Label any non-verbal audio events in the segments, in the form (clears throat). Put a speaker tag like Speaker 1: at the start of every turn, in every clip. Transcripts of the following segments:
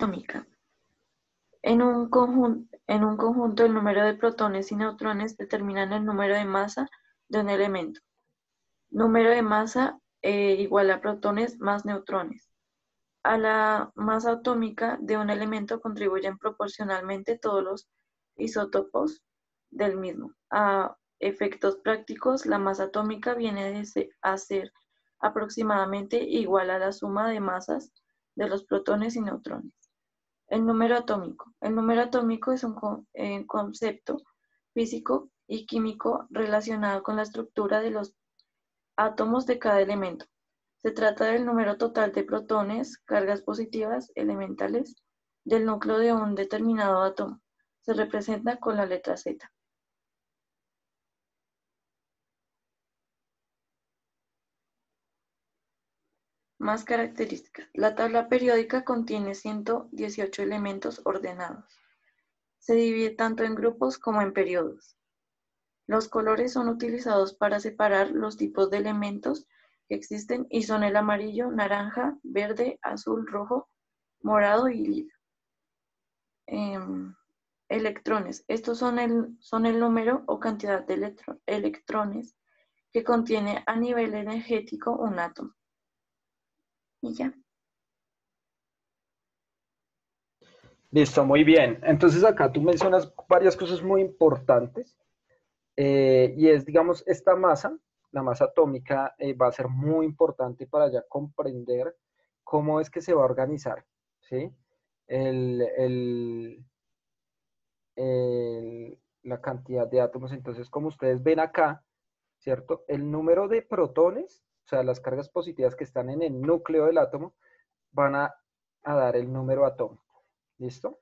Speaker 1: atómica. En un, conjunto, el número de protones y neutrones determinan el número de masa de un elemento. Número de masa eh, igual a protones más neutrones. A la masa atómica de un elemento contribuyen proporcionalmente todos los isótopos del mismo. A efectos prácticos, la masa atómica viene a ser aproximadamente igual a la suma de masas de los protones y neutrones. El número atómico. El número atómico es un eh, concepto físico y químico relacionado con la estructura de los átomos de cada elemento. Se trata del número total de protones, cargas positivas, elementales, del núcleo de un determinado átomo. Se representa con la letra Z. Más características. La tabla periódica contiene 118 elementos ordenados. Se divide tanto en grupos como en periodos. Los colores son utilizados para separar los tipos de elementos que existen y son el amarillo, naranja, verde, azul, rojo, morado y lila. Em, electrones. Estos son el, son el número o cantidad de electrones que contiene a nivel energético un átomo. Y ya.
Speaker 2: Listo, muy bien. Entonces acá tú mencionas varias cosas muy importantes eh, y es, digamos, esta masa, la masa atómica, eh, va a ser muy importante para ya comprender cómo es que se va a organizar, ¿sí? la cantidad de átomos. Entonces, como ustedes ven acá, ¿cierto? El número de protones sea, las cargas positivas que están en el núcleo del átomo, van a, dar el número atómico. ¿Listo?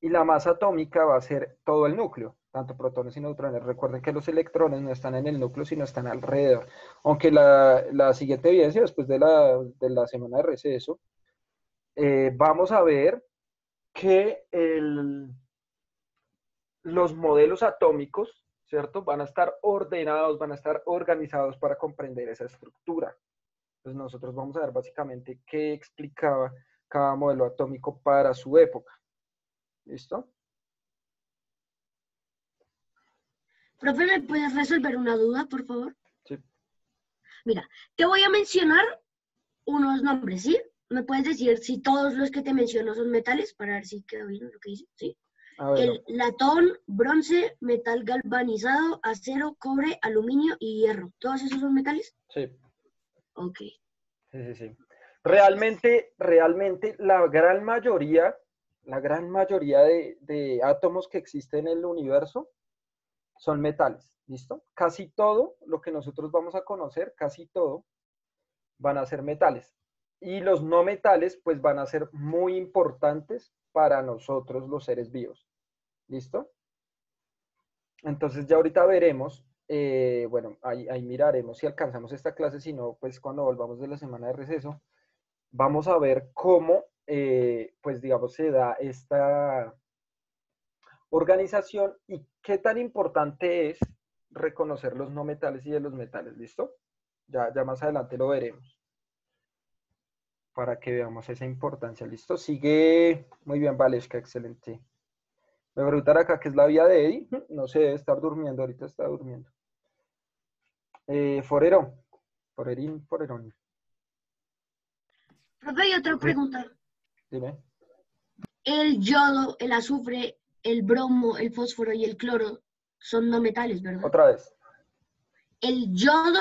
Speaker 2: Y la masa atómica va a ser todo el núcleo, tanto protones y neutrones. Recuerden que los electrones no están en el núcleo, sino están alrededor. Aunque la, siguiente evidencia, después de la, semana de receso, eh, vamos a ver que los modelos atómicos ¿cierto? Van a estar ordenados, van a estar organizados para comprender esa estructura. Entonces nosotros vamos a ver básicamente qué explicaba cada modelo atómico para su época. ¿Listo?
Speaker 3: Profe, ¿me puedes resolver una duda, por favor?
Speaker 2: Sí. Mira,
Speaker 3: te voy a mencionar unos nombres, ¿sí? ¿Me puedes decir si todos los que te menciono son metales para ver si quedó bien lo que dice? ¿Sí? El latón, bronce, metal galvanizado, acero, cobre, aluminio y hierro. ¿Todos esos son metales?
Speaker 2: Sí.
Speaker 3: Ok.
Speaker 2: Sí, sí, sí. Realmente, realmente la gran mayoría, la gran mayoría de, de átomos que existen en el universo son metales, ¿listo? Casi todo lo que nosotros vamos a conocer, casi todo, van a ser metales. Y los no metales, pues van a ser muy importantes para nosotros los seres vivos. ¿Listo? Entonces ya ahorita veremos, eh, bueno, ahí, miraremos si alcanzamos esta clase, si no, pues cuando volvamos de la semana de receso, vamos a ver cómo, eh, pues digamos, se da esta organización y qué tan importante es reconocer los no metales y de los metales, ¿listo? Ya, ya más adelante lo veremos para que veamos esa importancia, ¿listo? Sigue, muy bien, Valesca, excelente. Me preguntar acá qué es la vía de Eddie. (clears throat) No sé, debe estar durmiendo, ahorita está durmiendo. Eh, forero. Forerín, forerón.
Speaker 3: Profe, hay otra pregunta.
Speaker 2: Dime.
Speaker 3: El yodo, el azufre, el bromo, el fósforo y el cloro son no metales, ¿verdad?
Speaker 2: Otra vez.
Speaker 3: El yodo,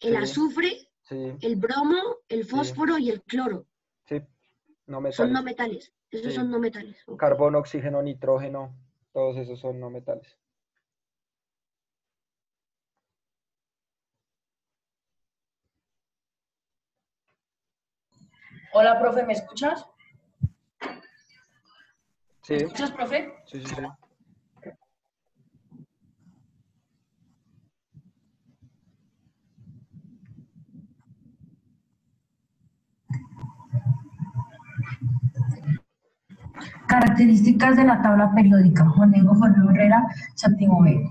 Speaker 3: el azufre, el bromo, el fósforo y el cloro.
Speaker 2: Sí,
Speaker 3: no metales. Son no metales. Esos son no metales.
Speaker 2: Carbono, oxígeno, nitrógeno, todos esos son no metales.
Speaker 4: Hola, profe, ¿me escuchas?
Speaker 2: Sí.
Speaker 4: ¿Me escuchas, profe?
Speaker 2: Sí, sí, sí.
Speaker 5: Características de la tabla periódica. Juan Diego Jorge Herrera, séptimo B.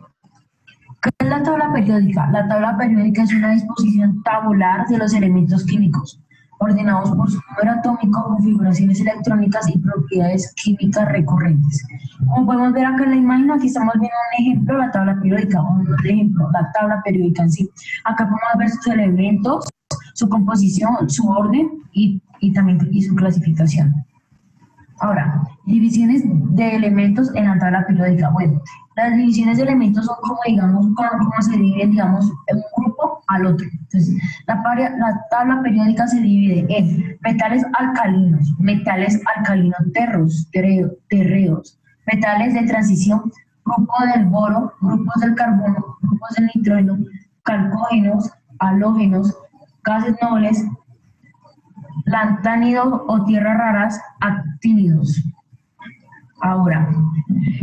Speaker 5: ¿Qué es la tabla periódica? La tabla periódica es una disposición tabular de los elementos químicos. ordenados por su número atómico, configuraciones electrónicas y propiedades químicas recurrentes. Como podemos ver acá en la imagen, aquí estamos viendo un ejemplo, la tabla periódica, un ejemplo, la tabla periódica en sí. Acá podemos ver sus elementos, su composición, su orden y, y también y su clasificación. Ahora, divisiones de elementos en la tabla periódica. Bueno, las divisiones de elementos son como, digamos, cómo se divide, digamos, un grupo al otro. Entonces, la, la tabla periódica se divide en metales alcalinos, metales alcalinos terros, terreos, metales de transición, grupo del boro, grupos del carbono, grupos del nitrógeno, calcógenos, halógenos, gases nobles, lantánidos o tierras raras, actínidos. Ahora,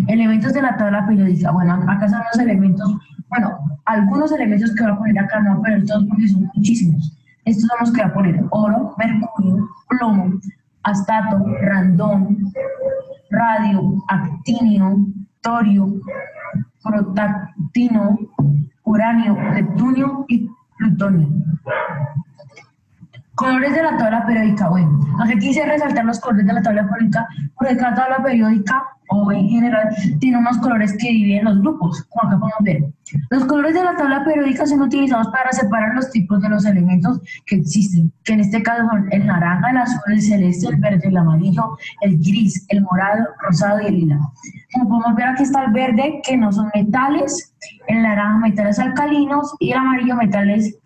Speaker 5: elementos de la tabla periódica. Bueno, acá son los elementos, bueno, algunos elementos que voy a poner acá, no pero todos porque son muchísimos. Estos son los que voy a poner oro, mercurio, plomo, astato, randón, radio, actinio, torio, protactino, uranio, neptunio y plutonio. Colores de la tabla periódica. Bueno, aquí quise resaltar los colores de la tabla periódica porque cada tabla periódica o en general tiene unos colores que dividen los grupos, como acá podemos ver. Los colores de la tabla periódica son utilizados para separar los tipos de los elementos que existen, que en este caso son el naranja, el azul, el celeste, el verde, el amarillo, el gris, el morado, rosado y el lila. Como podemos ver aquí está el verde, que no son metales, el naranja metales alcalinos y el amarillo metales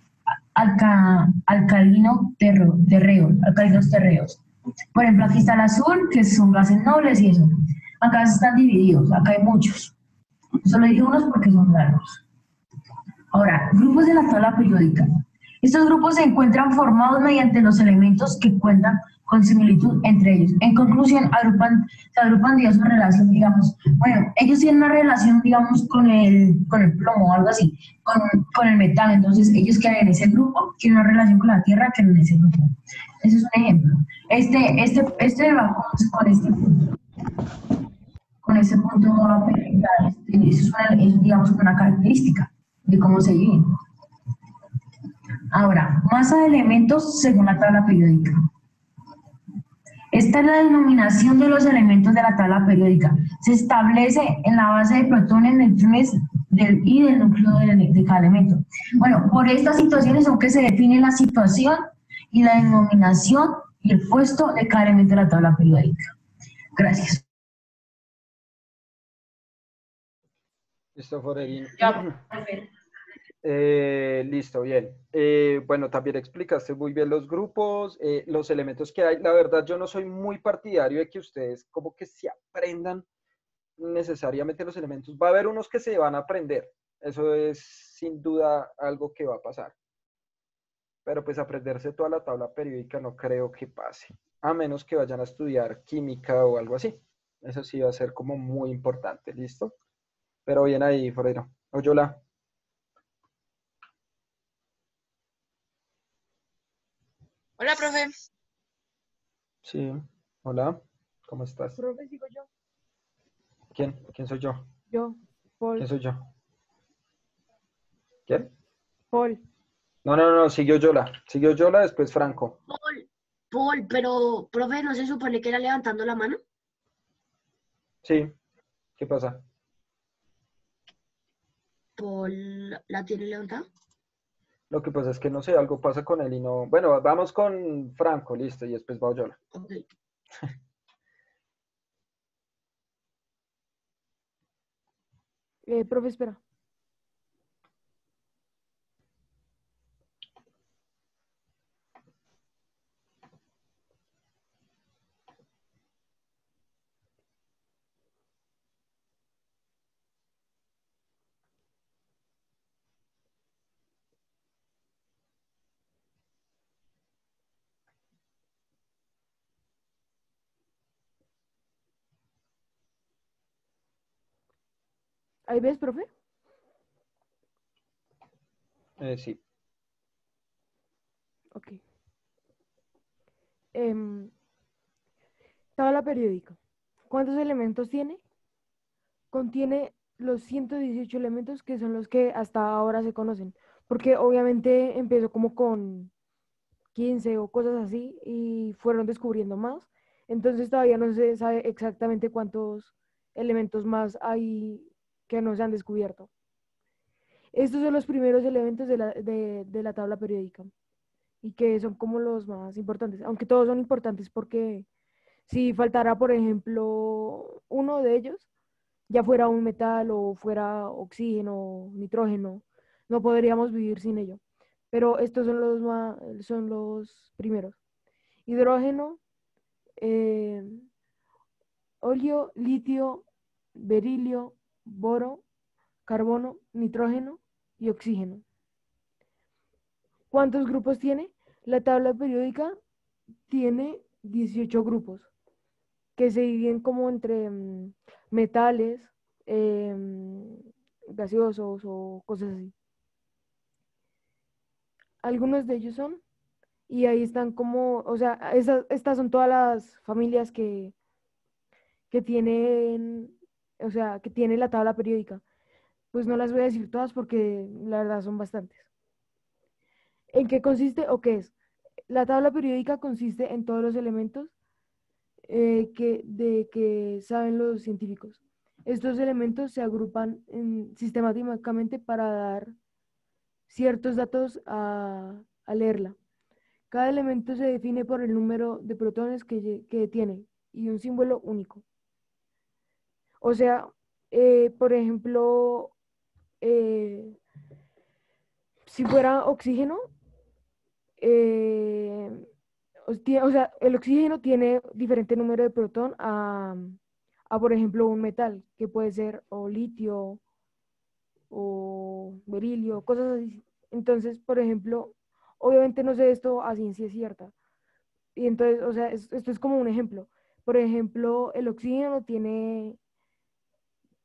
Speaker 5: alca, alcalino terro, terreos, alcalinos terreos. Por ejemplo, aquí está el azul, que son gases nobles y eso. Acá están divididos, acá hay muchos. Solo dije unos porque son raros. Ahora, grupos de la tabla periódica. Estos grupos se encuentran formados mediante los elementos que cuentan con similitud entre ellos. En conclusión, agrupan, se agrupan, una relación, digamos, bueno, ellos tienen una relación, digamos, con el, con el plomo o algo así, con, con el metal, entonces ellos quedan en ese grupo, tienen una relación con la Tierra, que en ese grupo. Ese es un ejemplo. Este, este, este va con, este punto. Con ese punto a este, es, una, es, digamos, una característica de cómo se vive. Ahora, masa de elementos según la tabla periódica. Esta es la denominación de los elementos de la tabla periódica. Se establece en la base de protones, neutrones del, y del núcleo de, cada elemento. Bueno, por estas situaciones son que se define la situación y la denominación y el puesto de cada elemento de la tabla periódica. Gracias.
Speaker 2: Listo, eh, listo, bien. Eh, bueno, también explicaste muy bien los grupos, eh, los elementos que hay. La verdad, yo no soy muy partidario de que ustedes como que se aprendan necesariamente los elementos. Va a haber unos que se van a aprender. Eso es sin duda algo que va a pasar. Pero pues aprenderse toda la tabla periódica no creo que pase. A menos que vayan a estudiar química o algo así. Eso sí va a ser como muy importante. ¿Listo? Pero bien ahí, Forero. Oyola.
Speaker 6: Hola, profe.
Speaker 2: Sí, hola, ¿cómo estás?
Speaker 7: Profe, sigo yo.
Speaker 2: ¿Quién? ¿Quién soy yo?
Speaker 7: Yo, Paul.
Speaker 2: ¿Quién soy yo? ¿Quién?
Speaker 7: Paul.
Speaker 2: No, no, no, siguió Yola. Siguió Yola, después Franco.
Speaker 3: Paul, Paul, pero, profe, ¿no se supone que era levantando la mano?
Speaker 2: Sí. ¿Qué pasa?
Speaker 3: Paul, ¿la tiene levantada?
Speaker 2: Lo que pasa es que no sé, algo pasa con él y no. Bueno, vamos con Franco, listo, y después va Oyola.
Speaker 3: Okay. (laughs)
Speaker 7: eh, profe, espera. ¿Ahí ves, profe?
Speaker 2: Eh, sí.
Speaker 7: Ok. Eh, tabla periódica. ¿Cuántos elementos tiene? Contiene los 118 elementos que son los que hasta ahora se conocen. Porque obviamente empiezo como con, 15 o cosas así y fueron descubriendo más. Entonces todavía no se sabe exactamente cuántos elementos más hay que no se han descubierto. Estos son los primeros elementos de la, de la tabla periódica y que son como los más importantes, aunque todos son importantes porque si faltara, por ejemplo, uno de ellos, ya fuera un metal o fuera oxígeno, nitrógeno, no podríamos vivir sin ello. Pero estos son los, más, son los primeros. Hidrógeno, eh, óleo, litio, berilio, boro, carbono, nitrógeno y oxígeno. ¿Cuántos grupos tiene? La tabla periódica tiene 18 grupos que se dividen como entre mm, metales, em, gaseosos o cosas así. Algunos de ellos son, y ahí están como, o sea, estas son todas las familias que, que tienen, o sea, que tiene la tabla periódica. Pues no las voy a decir todas porque la verdad son bastantes. ¿En qué consiste o qué es? La tabla periódica consiste en todos los elementos eh, que, de que saben los científicos. Estos elementos se agrupan sistemáticamente para dar ciertos datos a, leerla. Cada elemento se define por el número de protones que, tiene y un símbolo único. O sea, eh, por ejemplo, eh, si fuera oxígeno, eh, o sea, el oxígeno tiene diferente número de protón a, por ejemplo, un metal, que puede ser o litio o berilio, cosas así. Entonces, por ejemplo, obviamente no sé esto a ciencia cierta. Y entonces, o sea, esto es como un ejemplo. Por ejemplo, el oxígeno tiene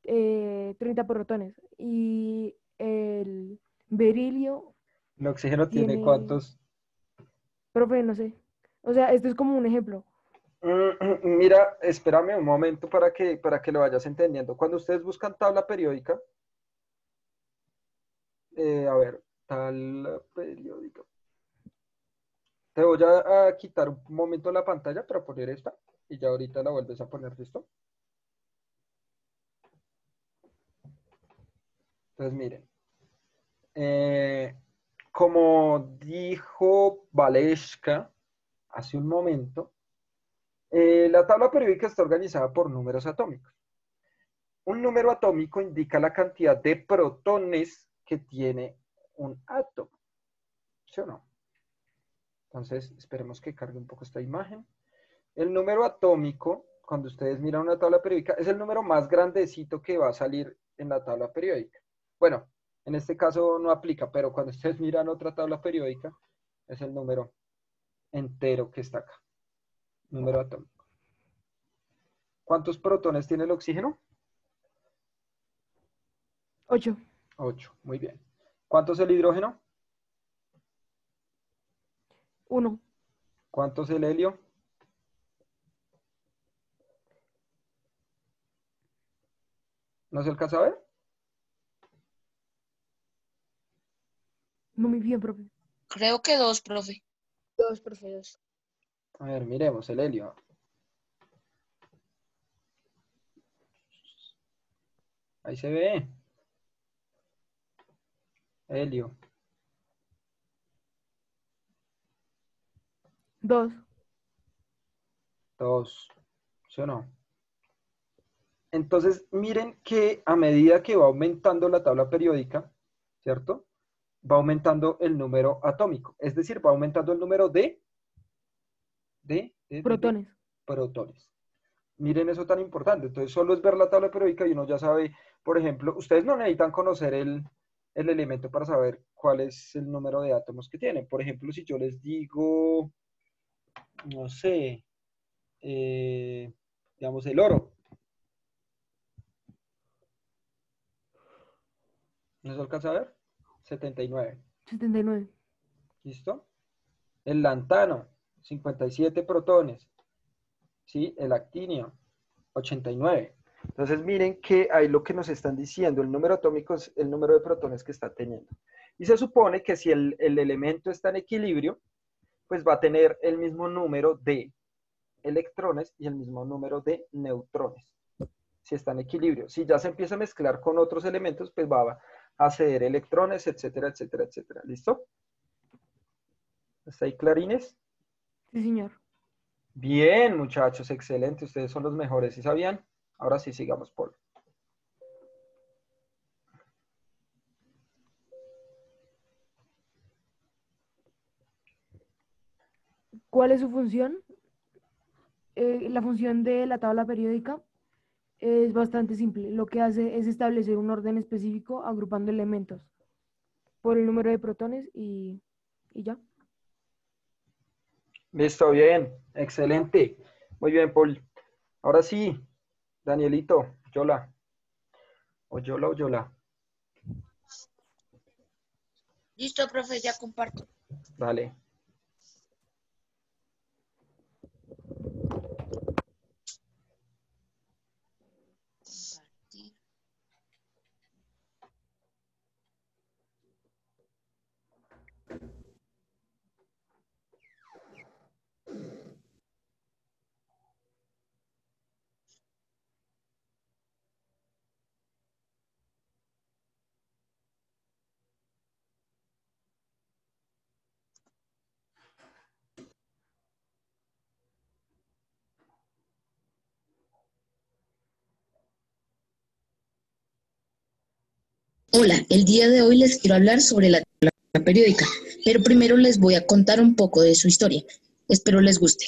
Speaker 7: 30 eh, protones y el berilio...
Speaker 2: ¿El oxígeno tiene cuántos?
Speaker 7: Profe, no sé. O sea, esto es como un ejemplo.
Speaker 2: Mira, espérame un momento para que, para que lo vayas entendiendo. Cuando ustedes buscan tabla periódica, eh, a ver, tabla periódica. Te voy a, quitar un momento la pantalla para poner esta y ya ahorita la vuelves a poner, ¿listo? Entonces, miren. Eh, como dijo Valesca hace un momento, eh, la tabla periódica está organizada por números atómicos. Un número atómico indica la cantidad de protones que tiene un átomo. ¿Sí o no? Entonces, esperemos que cargue un poco esta imagen. El número atómico, cuando ustedes miran una tabla periódica, es el número más grandecito que va a salir en la tabla periódica. Bueno, en este caso no aplica, pero cuando ustedes miran otra tabla periódica, es el número entero que está acá. Número atómico. ¿Cuántos protones tiene el oxígeno?
Speaker 7: Ocho.
Speaker 2: Ocho, muy bien. ¿Cuántos el hidrógeno?
Speaker 7: Uno.
Speaker 2: ¿Cuántos el helio? ¿No se alcanza a ver?
Speaker 7: No muy bien, profe.
Speaker 6: Creo que dos, profe.
Speaker 3: Dos, profe, dos.
Speaker 2: A ver, miremos el helio. Ahí se ve. Helio.
Speaker 7: Dos.
Speaker 2: Dos. ¿Sí o no? Entonces, miren que a medida que va aumentando la tabla periódica, ¿cierto? Va aumentando el número atómico, es decir, va aumentando el número de, de,
Speaker 7: protones.
Speaker 2: protones. Miren eso tan importante. Entonces, solo es ver la tabla periódica y uno ya sabe, por ejemplo, ustedes no necesitan conocer el, elemento para saber cuál es el número de átomos que tiene. Por ejemplo, si yo les digo, no sé, eh, digamos el oro. ¿No se alcanza a ver? 79.
Speaker 7: 79.
Speaker 2: ¿Listo? El lantano, 57 protones. ¿Sí? El actinio, 89. Entonces miren que ahí lo que nos están diciendo, el número atómico es el número de protones que está teniendo. Y se supone que si el, elemento está en equilibrio, pues va a tener el mismo número de electrones y el mismo número de neutrones, si está en equilibrio. Si ya se empieza a mezclar con otros elementos, pues va a ceder electrones, etcétera, etcétera, etcétera. ¿Listo? ¿Está ahí clarines?
Speaker 7: Sí, señor.
Speaker 2: Bien, muchachos, excelente. Ustedes son los mejores, ¿sí sabían? Ahora sí, sigamos, por.
Speaker 7: ¿Cuál es su función? Eh, la función de la tabla periódica es bastante simple. Lo que hace es establecer un orden específico agrupando elementos por el número de protones y, y ya.
Speaker 2: Listo, bien, excelente. Muy bien, Paul. Ahora sí, Danielito, Yola. Oyola, Yola.
Speaker 6: Listo, profe, ya comparto.
Speaker 2: Vale.
Speaker 8: Hola, el día de hoy les quiero hablar sobre la tabla periódica, pero primero les voy a contar un poco de su historia. Espero les guste.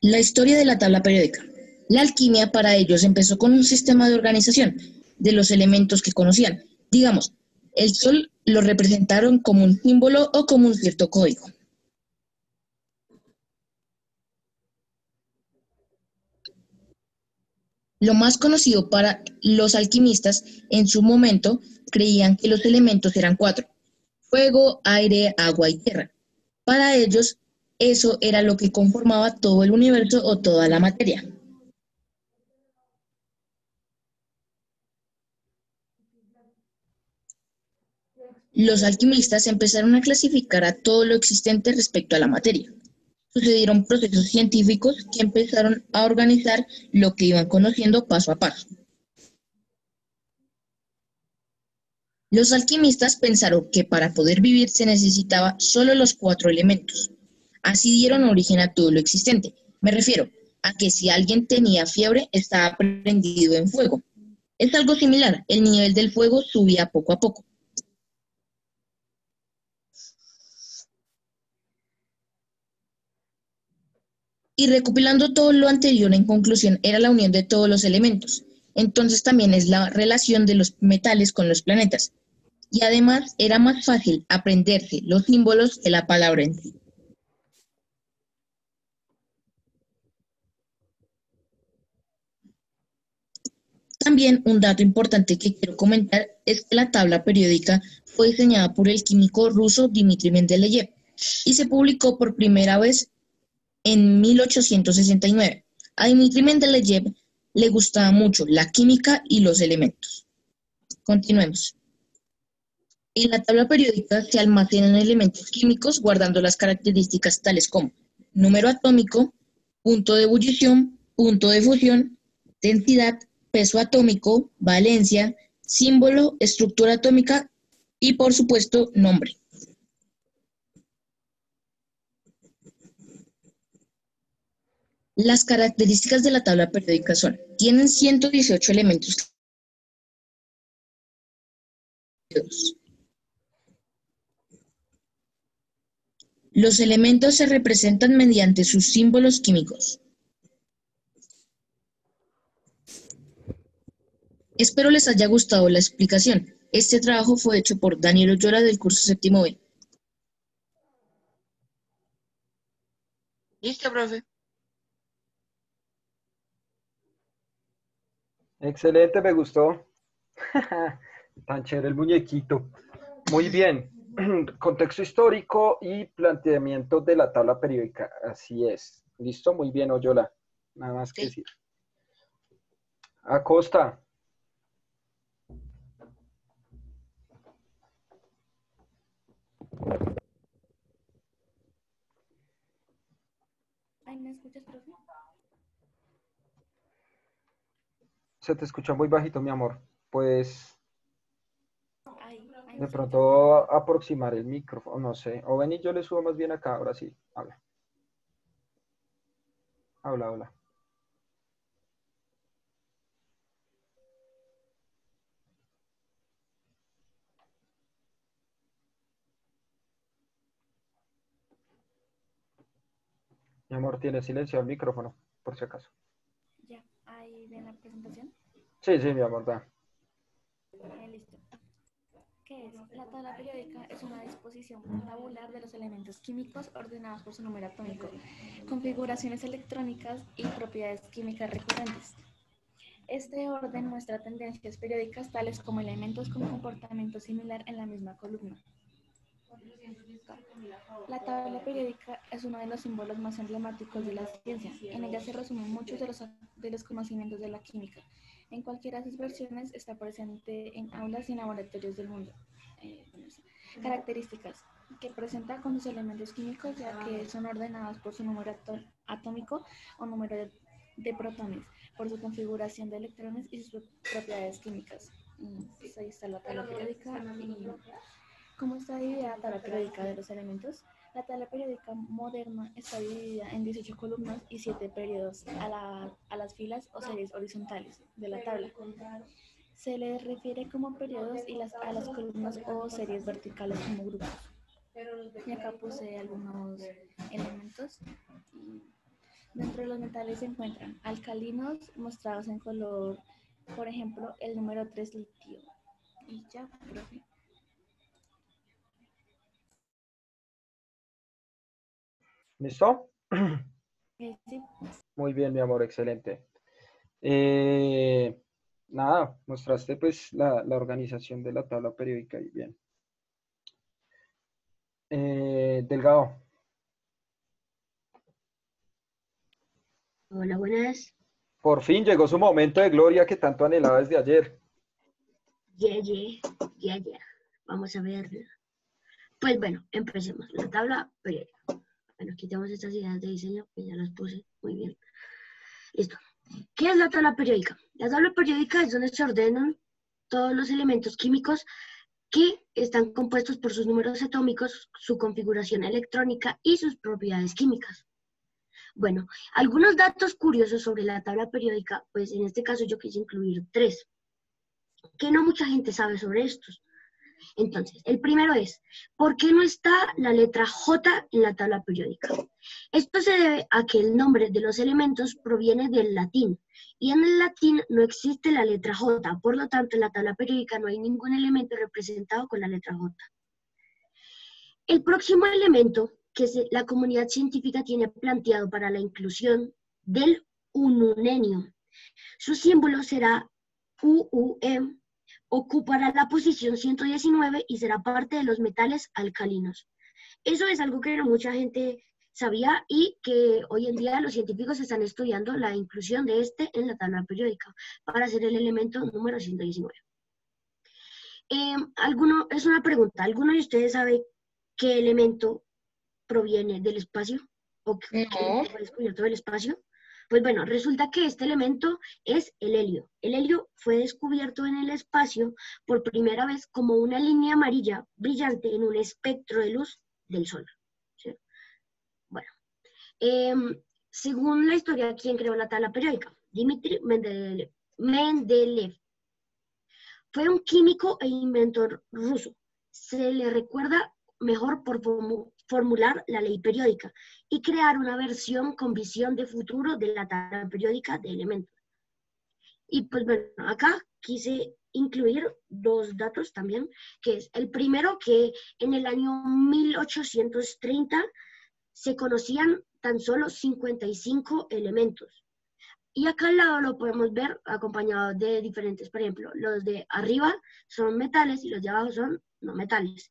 Speaker 8: La historia de la tabla periódica. La alquimia para ellos empezó con un sistema de organización de los elementos que conocían. Digamos, el sol lo representaron como un símbolo o como un cierto código. Lo más conocido para los alquimistas en su momento creían que los elementos eran cuatro, fuego, aire, agua y tierra. Para ellos, eso era lo que conformaba todo el universo o toda la materia. Los alquimistas empezaron a clasificar a todo lo existente respecto a la materia sucedieron procesos científicos que empezaron a organizar lo que iban conociendo paso a paso. Los alquimistas pensaron que para poder vivir se necesitaba solo los cuatro elementos. Así dieron origen a todo lo existente. Me refiero a que si alguien tenía fiebre, estaba prendido en fuego. Es algo similar, el nivel del fuego subía poco a poco. Y recopilando todo lo anterior en conclusión, era la unión de todos los elementos. Entonces también es la relación de los metales con los planetas. Y además era más fácil aprenderse los símbolos que la palabra en sí. También un dato importante que quiero comentar es que la tabla periódica fue diseñada por el químico ruso Dmitry Mendeleev y se publicó por primera vez en 1869. A Dmitri Mendeleev le gustaba mucho la química y los elementos. Continuemos. En la tabla periódica se almacenan elementos químicos guardando las características tales como número atómico, punto de ebullición, punto de fusión, densidad, peso atómico, valencia, símbolo, estructura atómica y, por supuesto, nombre. Las características de la tabla periódica son, tienen 118 elementos Los elementos se representan mediante sus símbolos químicos. Espero les haya gustado la explicación. Este trabajo fue hecho por Daniel Oyola del curso séptimo B.
Speaker 6: Listo, profe.
Speaker 2: Excelente, me gustó. (laughs) Tan el muñequito. Muy bien. (clears throat) Contexto histórico y planteamiento de la tabla periódica. Así es. Listo, muy bien, Oyola. Nada más que decir. Acosta.
Speaker 9: Ay, ¿me escuchas, profe?
Speaker 2: Se te escucha muy bajito, mi amor. Pues de pronto aproximar el micrófono, no sé. O ven y yo le subo más bien acá, ahora sí. Habla. Habla, habla. Mi amor, tiene silencio el micrófono, por si acaso.
Speaker 9: Ya, ahí ven la presentación.
Speaker 2: Sí, sí, mi amor, da.
Speaker 9: Eh, listo. ¿Qué es? La tabla periódica es una disposición tabular de los elementos químicos ordenados por su número atómico, configuraciones electrónicas y propiedades químicas recurrentes. Este orden muestra tendencias periódicas tales como elementos con comportamiento similar en la misma columna. La tabla periódica es uno de los símbolos más emblemáticos de la ciencia. En ella se resumen muchos de los, de los conocimientos de la química. En cualquiera de sus versiones está presente en aulas y en laboratorios del mundo. Eh. Características que presenta con sus elementos químicos, ya que son ordenados por su número ató- atómico o número de, de protones, por su configuración de electrones y sus pro- propiedades químicas. Y, pues, ahí está la tabla periódica y cómo está dividida la tabla periódica de los elementos. La tabla periódica moderna está dividida en 18 columnas y 7 periodos a, la- a las filas o series horizontales de la tabla. Se le refiere como periodos y las, a las columnas o series verticales como grupos. Y acá puse algunos elementos. Dentro de los metales se encuentran alcalinos mostrados en color, por ejemplo, el número 3 litio. Y ya, profe.
Speaker 2: ¿Listo?
Speaker 9: Eh, sí.
Speaker 2: Muy bien, mi amor, excelente. Eh, nada, mostraste pues la, la organización de la tabla periódica y bien. Eh, Delgado,
Speaker 3: Hola, buenas.
Speaker 2: por fin llegó su momento de gloria que tanto anhelaba desde ayer.
Speaker 3: Ya, ya, ya, ya. Vamos a ver. Pues bueno, empecemos. La tabla periódica. Bueno, quitamos estas ideas de diseño, que ya las puse. Muy bien. Listo. ¿Qué es la tabla periódica? La tabla periódica es donde se ordenan todos los elementos químicos que están compuestos por sus números atómicos, su configuración electrónica y sus propiedades químicas. Bueno, algunos datos curiosos sobre la tabla periódica, pues en este caso yo quise incluir tres, que no mucha gente sabe sobre estos. Entonces, el primero es, ¿por qué no está la letra J en la tabla periódica? Esto se debe a que el nombre de los elementos proviene del latín, y en el latín no existe la letra J, por lo tanto en la tabla periódica no hay ningún elemento representado con la letra J. El próximo elemento que la comunidad científica tiene planteado para la inclusión del ununenio. Su símbolo será UUE, ocupará la posición 119 y será parte de los metales alcalinos. Eso es algo que no mucha gente sabía y que hoy en día los científicos están estudiando la inclusión de este en la tabla periódica para ser el elemento número 119. Eh, ¿alguno, es una pregunta, ¿alguno de ustedes sabe qué elemento proviene del espacio? ¿O qué
Speaker 8: No.
Speaker 3: fue descubierto del espacio? Pues bueno, resulta que este elemento es el helio. El helio fue descubierto en el espacio por primera vez como una línea amarilla brillante en un espectro de luz del Sol. Bueno, em, según la historia, ¿quién creó la tabla periódica? Dmitri Mendeleev. Fue un químico e inventor ruso. Se le recuerda mejor por formular la ley periódica y crear una versión con visión de futuro de la tabla periódica de elementos. Y pues bueno, acá quise incluir dos datos también, que es el primero que en el año 1830 se conocían tan solo 55 elementos. Y acá al lado lo podemos ver acompañado de diferentes, por ejemplo, los de arriba son metales y los de abajo son no metales.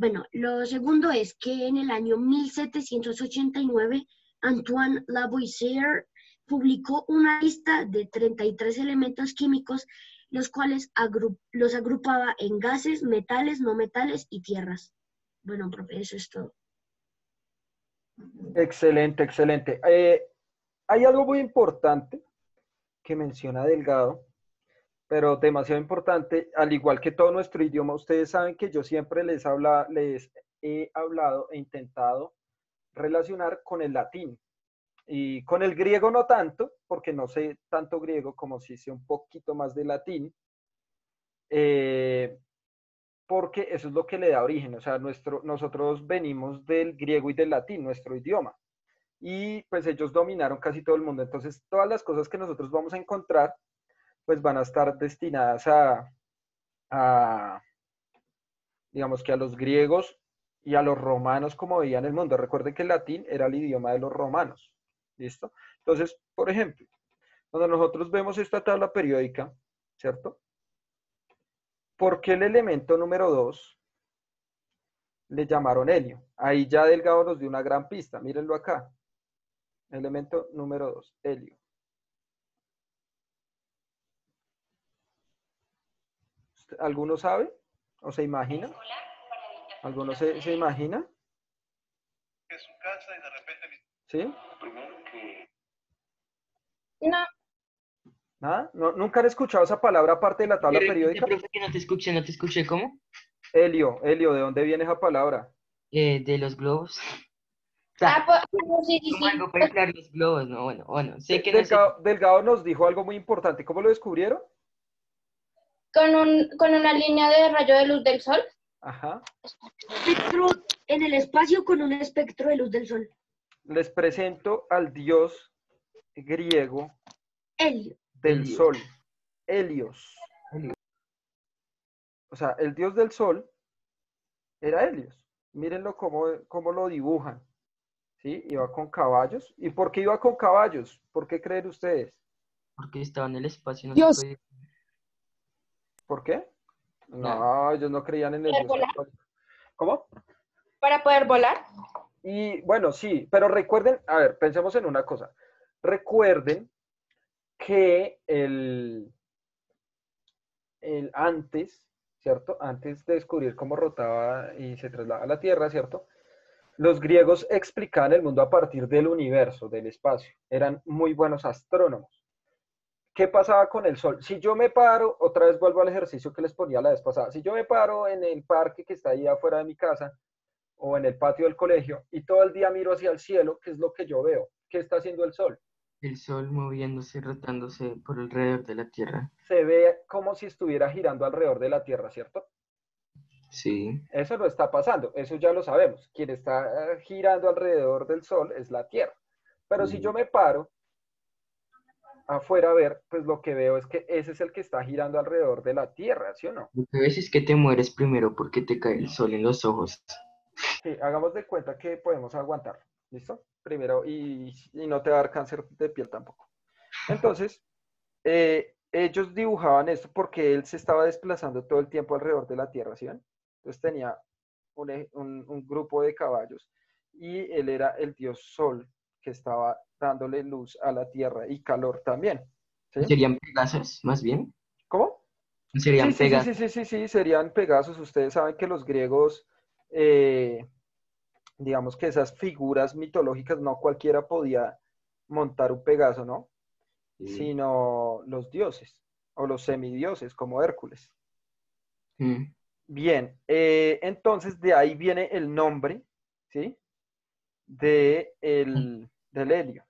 Speaker 3: Bueno, lo segundo es que en el año 1789 Antoine Lavoisier publicó una lista de 33 elementos químicos, los cuales los agrupaba en gases, metales, no metales y tierras. Bueno, profe, eso es todo.
Speaker 2: Excelente, excelente. Eh, hay algo muy importante que menciona Delgado, pero demasiado importante, al igual que todo nuestro idioma, ustedes saben que yo siempre les, habla, les he hablado e intentado relacionar con el latín. Y con el griego no tanto, porque no sé tanto griego como si sé un poquito más de latín, eh, porque eso es lo que le da origen. O sea, nuestro, nosotros venimos del griego y del latín, nuestro idioma. Y pues ellos dominaron casi todo el mundo. Entonces, todas las cosas que nosotros vamos a encontrar, pues van a estar destinadas a, digamos que a los griegos y a los romanos como veían el mundo. Recuerden que el latín era el idioma de los romanos. ¿Listo? Entonces, por ejemplo, cuando nosotros vemos esta tabla periódica, ¿cierto? ¿Por qué el elemento número 2 le llamaron helio? Ahí ya Delgado nos dio una gran pista. Mírenlo acá. Elemento número 2, helio. ¿Alguno sabe o se imagina? ¿Alguno se, se imagina? Es su casa y de repente... ¿Sí?
Speaker 6: No.
Speaker 2: ¿Nada? ¿No, ¿Nunca han escuchado esa palabra aparte de la tabla periódica?
Speaker 10: que no te escuché, no te escuché, ¿cómo?
Speaker 2: Helio, Helio, ¿de dónde viene esa palabra?
Speaker 10: Eh, de los globos.
Speaker 6: Ah, pues, sí, sí,
Speaker 10: Como
Speaker 6: sí.
Speaker 10: algo para inflar los globos, no, bueno, bueno, sé que no sé.
Speaker 2: Delgado, Delgado nos dijo algo muy importante. ¿Cómo lo descubrieron?
Speaker 6: Con, un, con una línea de rayo de luz del sol.
Speaker 2: Ajá.
Speaker 3: Espectro en el espacio con un espectro de luz del sol.
Speaker 2: Les presento al dios griego
Speaker 3: Helio.
Speaker 2: del sol, Helios. O sea, el dios del sol era Helios. Mírenlo cómo, cómo lo dibujan. ¿Sí? Iba con caballos. ¿Y por qué iba con caballos? ¿Por qué creen ustedes?
Speaker 10: Porque estaba en el espacio. No
Speaker 5: Dios.
Speaker 10: se podía-
Speaker 2: ¿Por qué? No, ellos no creían en el
Speaker 6: ¿Poder
Speaker 2: dios
Speaker 6: volar?
Speaker 2: católico. ¿Cómo?
Speaker 6: Para poder volar.
Speaker 2: Y bueno, sí, pero recuerden, a ver, pensemos en una cosa. Recuerden que el, el antes, ¿cierto? Antes de descubrir cómo rotaba y se traslada a la Tierra, ¿cierto? Los griegos explicaban el mundo a partir del universo, del espacio. Eran muy buenos astrónomos. ¿Qué pasaba con el Sol? Si yo me paro, otra vez vuelvo al ejercicio que les ponía la vez pasada, si yo me paro en el parque que está ahí afuera de mi casa o en el patio del colegio y todo el día miro hacia el cielo, ¿qué es lo que yo veo? ¿Qué está haciendo el Sol?
Speaker 10: El sol moviéndose, rotándose por alrededor de la Tierra.
Speaker 2: Se ve como si estuviera girando alrededor de la Tierra, ¿cierto?
Speaker 10: Sí.
Speaker 2: Eso no está pasando, eso ya lo sabemos. Quien está eh, girando alrededor del Sol es la Tierra. Pero si
Speaker 10: Mm.
Speaker 2: yo me paro afuera a ver, pues lo que veo es que ese es el que está girando alrededor de la Tierra, ¿sí o no?
Speaker 10: Lo que te mueres primero porque te cae el sol en los ojos.
Speaker 2: Sí, hagamos de cuenta que podemos aguantar, ¿listo? Primero, y, y no te va a dar cáncer de piel tampoco. Entonces, eh, ellos dibujaban esto porque él se estaba desplazando todo el tiempo alrededor de la Tierra, ¿sí ven? Entonces tenía un- un grupo de caballos y él era el dios Sol que estaba dándole luz a la Tierra y calor también. ¿sí?
Speaker 10: ¿Serían Pegasos, más bien?
Speaker 2: ¿Cómo?
Speaker 10: Serían
Speaker 2: Sí, sí, sí,
Speaker 10: Pegasos.
Speaker 2: sí, sí, sí, sí, serían Pegasos. Ustedes saben que los griegos, eh, digamos que esas figuras mitológicas, no cualquiera podía montar un Pegaso, ¿no? Sino los dioses o los semidioses como Hércules.
Speaker 10: Mm.
Speaker 2: Bien, eh, entonces de ahí viene el nombre, ¿sí? De el, del helio.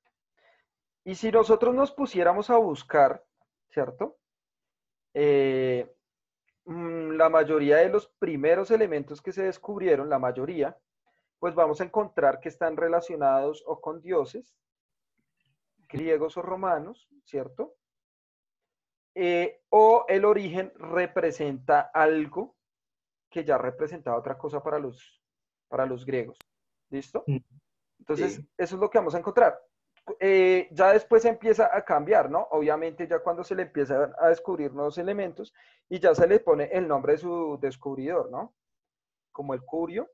Speaker 2: Y si nosotros nos pusiéramos a buscar, ¿cierto? Eh, mm, la mayoría de los primeros elementos que se descubrieron, la mayoría, pues vamos a encontrar que están relacionados o con dioses, griegos o romanos, ¿cierto? Eh, o el origen representa algo que ya representaba otra cosa para los, para los griegos. ¿Listo?
Speaker 10: Mm,
Speaker 2: Entonces,
Speaker 10: sí.
Speaker 2: eso es lo que vamos a encontrar. Eh, ya después empieza a cambiar, ¿no? Obviamente ya cuando se le empieza a descubrir nuevos elementos y ya se le pone el nombre de su descubridor, ¿no? Como el curio,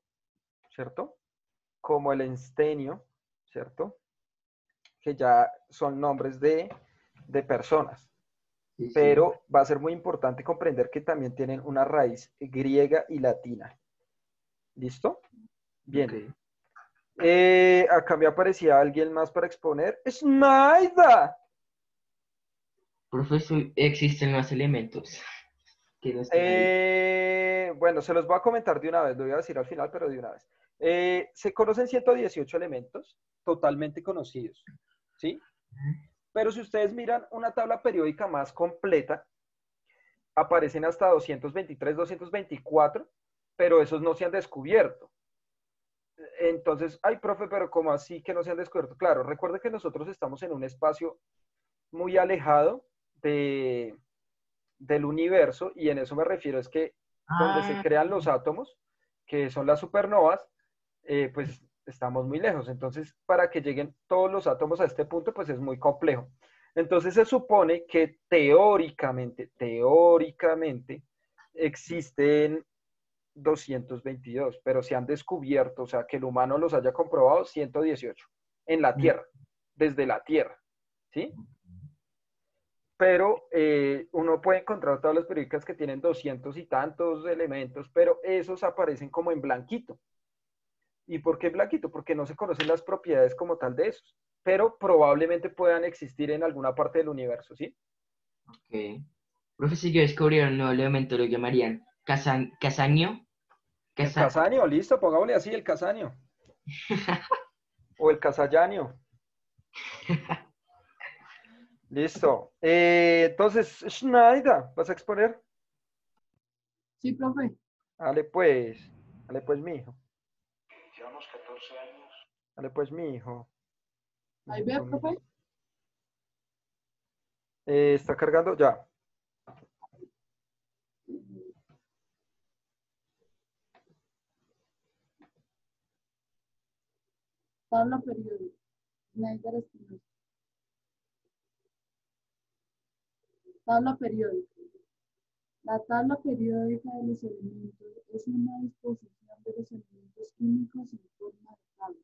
Speaker 2: ¿cierto? Como el enstenio, ¿cierto? Que ya son nombres de, de personas
Speaker 10: Sí, sí.
Speaker 2: pero va a ser muy importante comprender que también tienen una raíz griega y latina. ¿Listo? Bien.
Speaker 10: Ok.
Speaker 2: Eh, acá me aparecía alguien más para exponer. ¡Snaida!
Speaker 10: Profesor, existen más elementos. que.
Speaker 2: Eh, bueno, se los voy a comentar de una vez, lo voy a decir al final, pero de una vez. Eh, se conocen 118 elementos totalmente conocidos, ¿sí? Pero si ustedes miran una tabla periódica más completa, aparecen hasta 223, 224, pero esos no se han descubierto. Entonces, ay, profe, pero ¿cómo así que no se han descubierto? Claro, recuerde que nosotros estamos en un espacio muy alejado de, del universo y en eso me refiero es que donde se
Speaker 11: Ah.
Speaker 2: crean los átomos, que son las supernovas, eh, pues estamos muy lejos. Entonces, para que lleguen todos los átomos a este punto, pues es muy complejo. Entonces, se supone que teóricamente, teóricamente, existen 222, pero se han descubierto, o sea, que el humano los haya comprobado 118 en la Tierra, desde la Tierra, ¿sí? Pero eh, uno puede encontrar tablas periódicas que tienen 200 y tantos elementos, pero esos aparecen como en blanquito. ¿Y por qué en blanquito? Porque no se conocen las propiedades como tal de esos, pero probablemente puedan existir en alguna parte del universo, ¿sí?
Speaker 10: Ok. Profe, si yo descubriera un nuevo elemento, lo llamarían casan-
Speaker 2: El
Speaker 10: Casa-
Speaker 2: casaño, listo, pongámosle así el casaño. (laughs) o el casallaño. Listo. Eh, entonces, Schneider, ¿vas a exponer?
Speaker 12: Sí, profe.
Speaker 2: Dale pues, dale pues, mi hijo.
Speaker 13: Llevamos 14 años.
Speaker 2: Dale pues, mi hijo.
Speaker 12: Ahí ve, profe.
Speaker 2: Eh, ¿Está cargando? Ya.
Speaker 12: Tabla periódica. Schneider Espinosa. Tabla periódica. La tabla periódica de los elementos es una disposición de los elementos químicos en forma de tabla.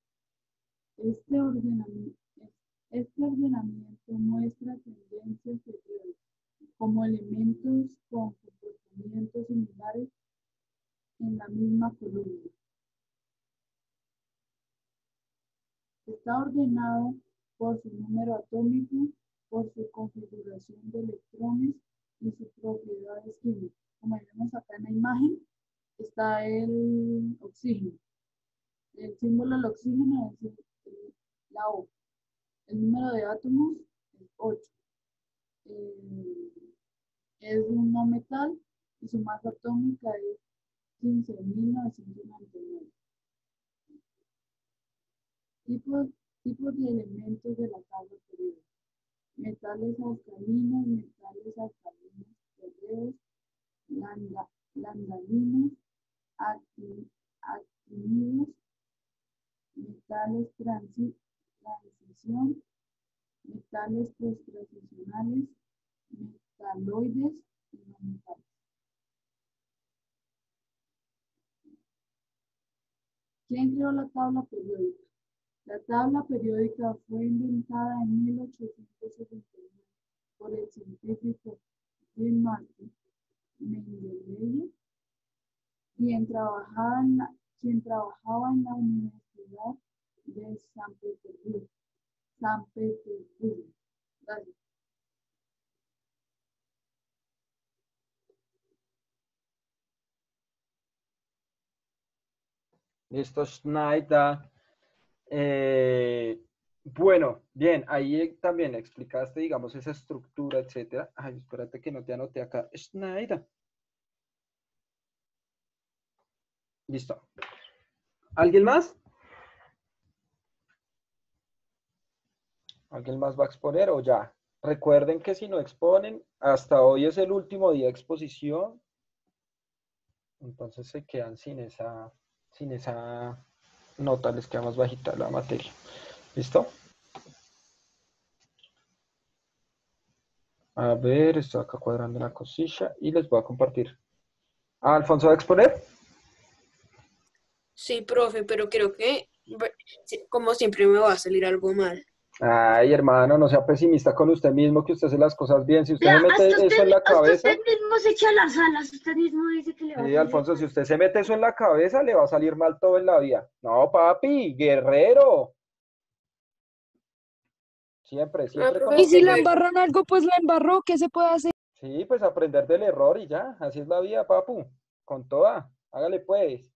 Speaker 12: Este ordenamiento, este ordenamiento muestra tendencias periódicas, como elementos con comportamientos similares en la misma columna. Está ordenado por su número atómico, por su configuración de electrones y sus propiedades químicas. Como vemos acá en la imagen, está el oxígeno. El símbolo del oxígeno es la O. El número de átomos es 8. es un no metal y su masa atómica es 15.999. Tipos, tipos de elementos de la tabla periódica. Metales alcalinos, terreos, landa, landalinos, acti- actinidos, metales transi- transición, metales posttransicionales, metaloides y no metales. ¿Quién creó la tabla periódica? La tabla periódica fue inventada en 1879 por el científico Jean Martin quien trabajaba en la, quien trabajaba en la Universidad de San Petersburgo. San Petersburgo. Gracias.
Speaker 2: Listo, Schneider. Eh, bueno, bien, ahí eh, también explicaste, digamos, esa estructura, etcétera. Ay, espérate que no te anoté acá. Schneider. Listo. ¿Alguien más? ¿Alguien más va a exponer o ya? Recuerden que si no exponen, hasta hoy es el último día de exposición. Entonces se quedan sin esa, sin esa nota, les queda más bajita la materia. ¿Listo? A ver, estoy acá cuadrando la cosilla y les voy a compartir. Ah, ¿Alfonso va a exponer?
Speaker 14: Sí, profe, pero creo que, como siempre, me va a salir algo mal.
Speaker 2: Ay, hermano, no sea pesimista con usted mismo, que usted hace las cosas bien. Si usted me mete eso en la cabeza,
Speaker 3: usted mismo se echa las alas, usted mismo dice que le va a
Speaker 2: sí,
Speaker 3: salir
Speaker 2: Alfonso,
Speaker 3: mal.
Speaker 2: si usted se mete eso en la cabeza, le va a salir mal todo en la vida. No, papi, guerrero. Siempre, siempre
Speaker 15: Y si
Speaker 2: los
Speaker 15: la
Speaker 2: que-
Speaker 15: embarran algo, pues la embarró. ¿Qué se puede hacer?
Speaker 2: Sí, pues aprender del error y ya, así es la vida, papu, con toda. Hágale pues.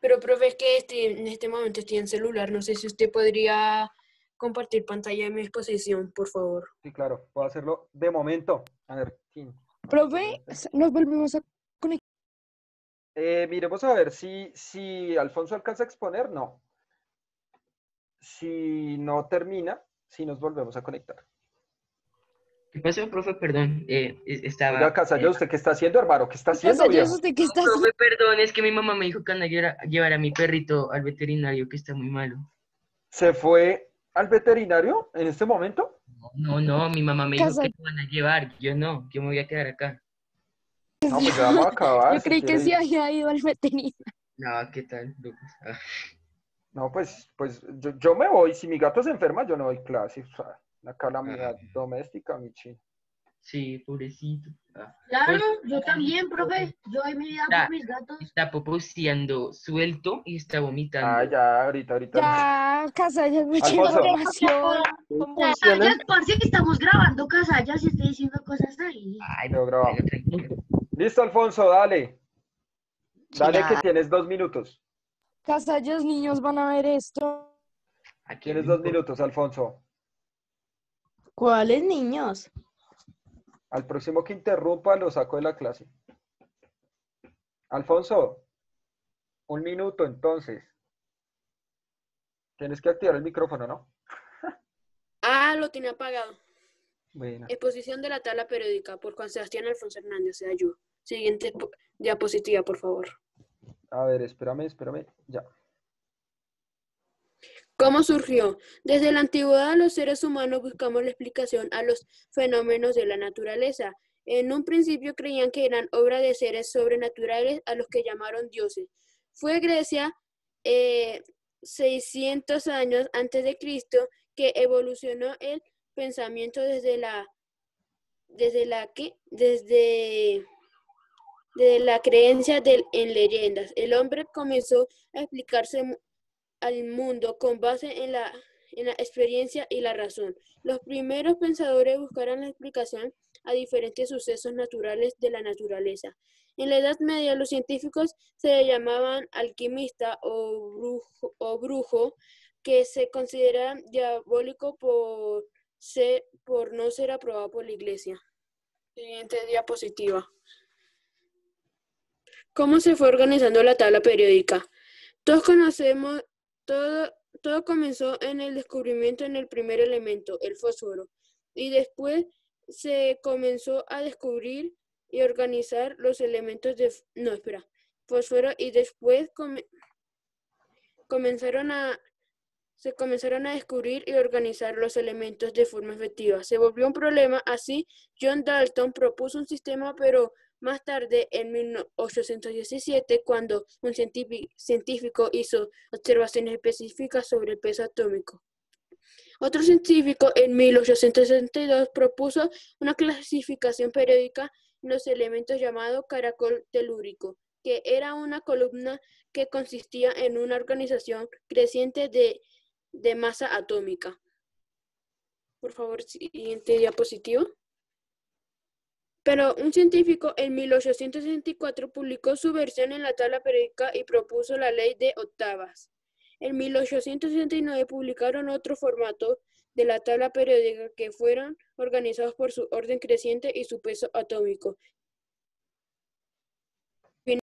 Speaker 14: Pero, profe, es que este, en este momento estoy en celular. No sé si usted podría compartir pantalla de mi exposición, por favor.
Speaker 2: Sí, claro, puedo hacerlo de momento. A ver, tin.
Speaker 15: Profe, nos volvemos a conectar.
Speaker 2: Eh, miremos a ver si, si Alfonso alcanza a exponer, no. Si no termina, si nos volvemos a conectar.
Speaker 10: ¿Qué pasó, profe? Perdón, eh, es- estaba...
Speaker 2: Oiga, Casalla, ¿usted qué está haciendo, hermano? ¿Qué está haciendo,
Speaker 15: Casalla,
Speaker 2: viejo?
Speaker 15: ¿usted qué está
Speaker 10: No, profe, perdón, es que mi mamá me dijo que anda a llevar, a llevar a mi perrito al veterinario, que está muy malo.
Speaker 2: ¿Se fue al veterinario en este momento?
Speaker 10: No, no, mi mamá me dijo que lo van a llevar, yo no, yo me voy a quedar acá.
Speaker 2: No, pues ya vamos a acabar.
Speaker 15: Yo
Speaker 2: si
Speaker 15: creí que sí había ido al veterinario.
Speaker 10: No, ¿qué tal, Lucas? Ah,
Speaker 2: No, pues, pues yo, yo me voy. Si mi gato se enferma, yo no doy clase. O sea, una calamidad doméstica, mi chino.
Speaker 10: Sí, pobrecito. Ah,
Speaker 3: Claro,
Speaker 10: pues,
Speaker 3: yo también, profe. Yo doy mi vida
Speaker 10: Ya.
Speaker 3: por mis gatos.
Speaker 10: Está poposeando suelto y está vomitando.
Speaker 2: Ah, ya, ahorita, ahorita.
Speaker 15: Ya, Casalla, es mucha información.
Speaker 3: Casallas, parce, que estamos grabando casallas y estoy diciendo cosas ahí.
Speaker 10: Ay,
Speaker 2: Lo grabamos. Listo, Alfonso, dale. Dale
Speaker 8: Ya.
Speaker 2: que tienes dos minutos.
Speaker 15: Casallas, niños van a ver esto.
Speaker 10: Aquí
Speaker 2: Tienes
Speaker 10: no
Speaker 2: dos minutos, Alfonso.
Speaker 8: ¿Cuáles niños?
Speaker 2: Al próximo que interrumpa, lo saco de la clase. Alfonso, un minuto entonces. Tienes que activar el micrófono, ¿no? (laughs)
Speaker 14: Ah, lo tiene apagado.
Speaker 2: Bueno.
Speaker 14: Exposición de la tabla periódica por Juan Sebastián Alfonso Hernández de Ayú. Siguiente po- diapositiva, por favor.
Speaker 2: A ver, espérame, espérame. Ya.
Speaker 14: ¿Cómo surgió? Desde la antigüedad los seres humanos buscamos la explicación a los fenómenos de la naturaleza. En un principio creían que eran obra de seres sobrenaturales a los que llamaron dioses. Fue Grecia, eh, 600 años antes de Cristo, que evolucionó el pensamiento desde la, desde la que, desde, desde la creencia en leyendas. El hombre comenzó a explicarse al mundo con base en la, en la experiencia y la razón. Los primeros pensadores buscaron la explicación a diferentes sucesos naturales de la naturaleza. En la Edad Media los científicos se llamaban alquimista o brujo, o brujo que se consideraban diabólico por, ser, por no ser aprobado por la iglesia. Siguiente diapositiva. ¿Cómo se fue organizando la tabla periódica? Todos conocemos, todo, todo comenzó en el descubrimiento en el primer elemento, el fósforo, y después se comenzó a descubrir y organizar los elementos de, no, espera, fósforo, y después come- comenzaron a, se comenzaron a descubrir y organizar los elementos de forma efectiva. Se volvió un problema, así John Dalton propuso un sistema, pero más tarde, en 1817, cuando un científi- científico hizo observaciones específicas sobre el peso atómico. Otro científico en 1862 propuso una clasificación periódica en los elementos llamado caracol telúrico, que era una columna que consistía en una organización creciente de, de masa atómica. Por favor, siguiente diapositiva. Pero un científico en 1864 publicó su versión en la tabla periódica y propuso la ley de octavas. En 1869 publicaron otro formato de la tabla periódica que fueron organizados por su orden creciente y su peso atómico,